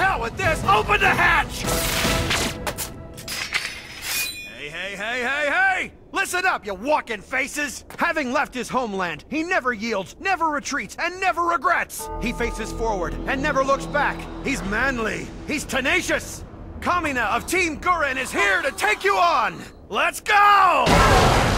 hell with this! Open the hatch! Hey, hey, hey, hey, hey! Listen up, you walking faces! Having left his homeland, he never yields, never retreats, and never regrets! He faces forward and never looks back. He's manly. He's tenacious! Kamina of Team Gurren is here to take you on! Let's go!